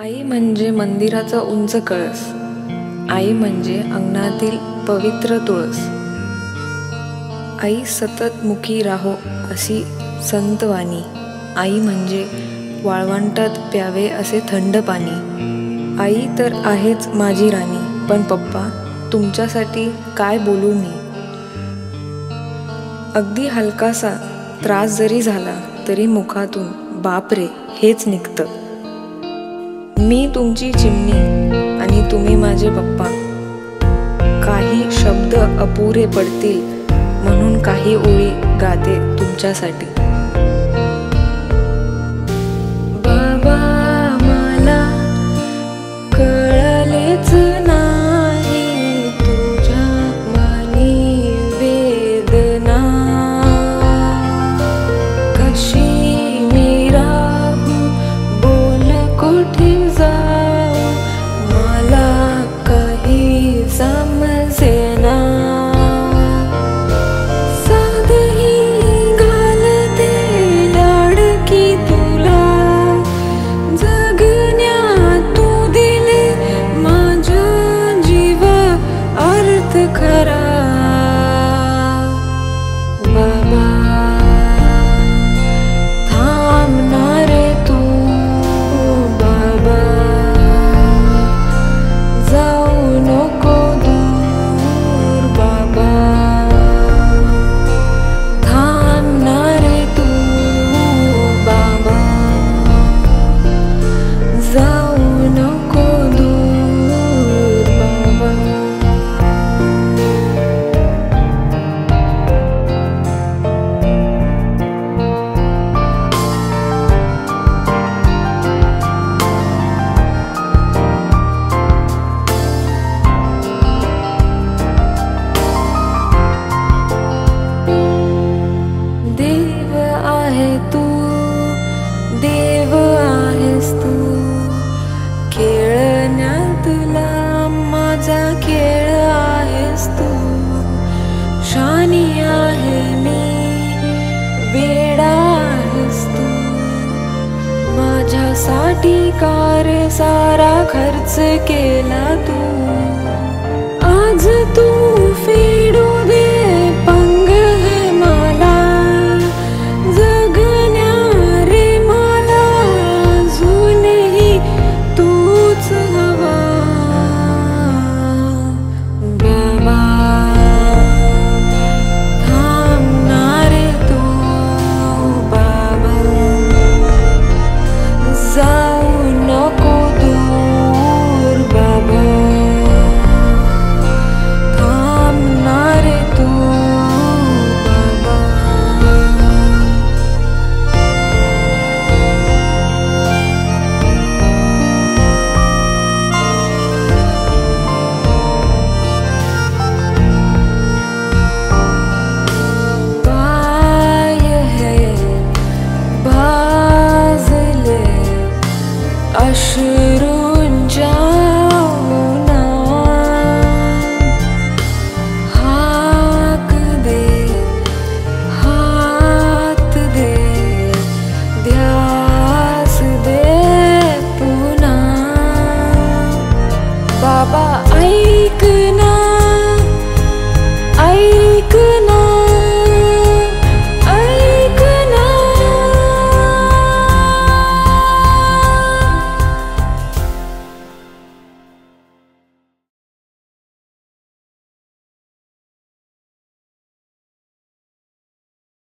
आई म्हणजे मंदिराचा उंच कळस. आई म्हणजे अंगणातील पवित्र तुळस. आई सतत मुखी राहो अशी संतवाणी आई म्हणजे वाळवंटात प्यावे असे थंड पाणी. आई तर आहेच माझी राणी पण पप्पा तुमच्यासाठी काय बोलू मी? अगदी हलकासा त्रास जरी झाला तरी मुखातून बापरे हेच निघतं. मी तुमची चिमणी आणि तुम्ही माझे पप्पा. काही शब्द अपुरे पडतील म्हणून काही ओळी गाते तुमच्यासाठी. कार सारा खर्च केला तू अशुरुञ्जा